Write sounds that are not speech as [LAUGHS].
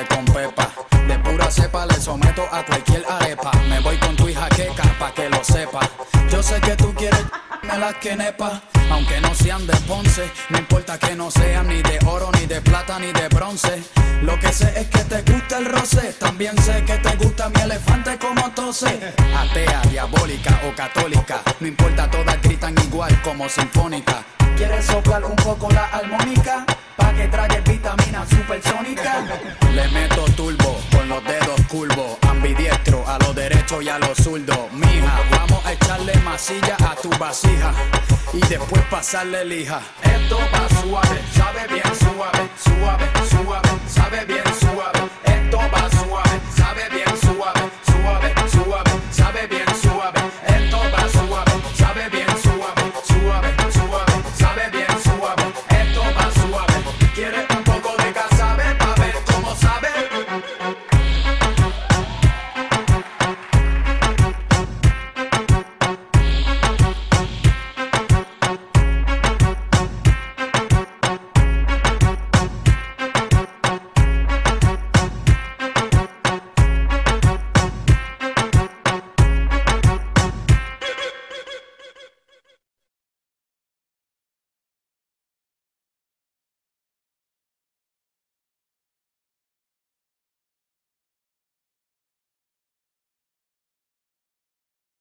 con pepa. De pura cepa le someto a cualquier arepa. Me voy con tu hija queca pa' que lo sepa. Yo sé que tú quieres [LAUGHS] me las que nepa, aunque no sean de Ponce. No importa que no sean ni de oro, ni de plata, ni de bronce. Lo que sé es que te gusta el roce. También sé que te gusta mi elefante como tose. Atea, diabólica o católica. No importa, todas gritan igual como sinfónica. ¿Quieres soplar un poco la armónica? Pa' que trague Ambidiestro a lo derecho y a lo zurdo. Mija, vamos a echarle masilla a tu vasija. Y después pasarle lija. Esto va suave, sabe bien suave, suave, suave